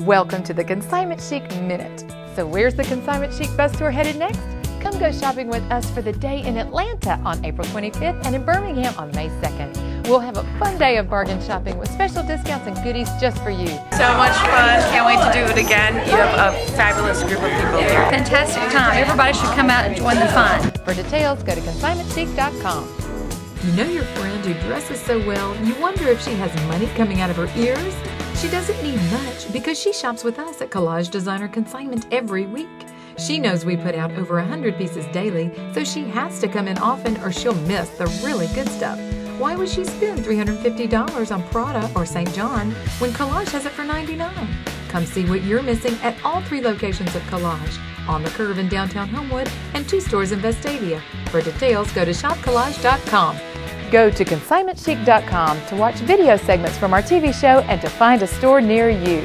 Welcome to the Consignment Chic Minute. So, where's the Consignment Chic bus tour headed next? Come go shopping with us for the day in Atlanta on April 25th and in Birmingham on May 2nd. We'll have a fun day of bargain shopping with special discounts and goodies just for you. So much fun. Can't wait to do it again. You have a fabulous group of people here. Fantastic time. Everybody should come out and join the fun. For details, go to consignmentchic.com. You know your friend who dresses so well, you wonder if she has money coming out of her ears? She doesn't need much because she shops with us at Collage Designer Consignment every week. She knows we put out over 100 pieces daily, so she has to come in often or she'll miss the really good stuff. Why would she spend $350 on Prada or St. John when Collage has it for 99? Come see what you're missing at all three locations of Collage on the curve in downtown Homewood and two stores in Vestavia. For details, go to shopcollage.com. Go to consignmentchic.com to watch video segments from our TV show and to find a store near you.